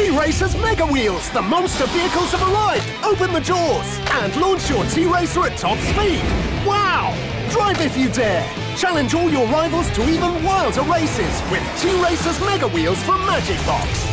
T-Racers Mega Wheels, the monster vehicles have arrived! Open the jaws and launch your T-Racer at top speed! Wow! Drive if you dare! Challenge all your rivals to even wilder races with T-Racers Mega Wheels from Magic Box!